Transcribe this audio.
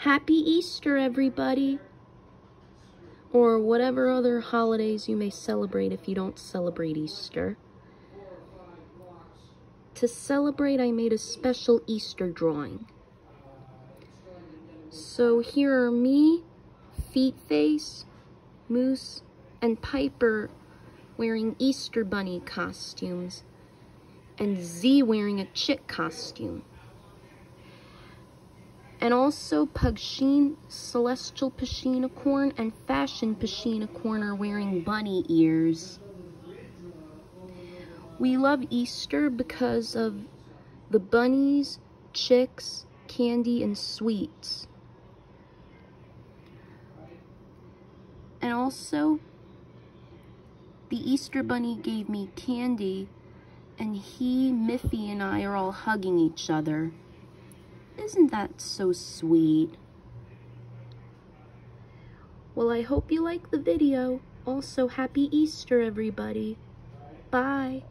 Happy Easter, everybody! Or whatever other holidays you may celebrate if you don't celebrate Easter. To celebrate, I made a special Easter drawing. So here are me, Feet Face, Moose, and Piper wearing Easter Bunny costumes, and Zee wearing a chick costume. And also Pugsheen, Celestial Pusheenicorn, and Fashion Pusheenicorn are wearing bunny ears. We love Easter because of the bunnies, chicks, candy, and sweets. And also, the Easter Bunny gave me candy, and he, Miffy, and I are all hugging each other. Isn't that so sweet? Well, I hope you like the video. Also, happy Easter, everybody. Bye.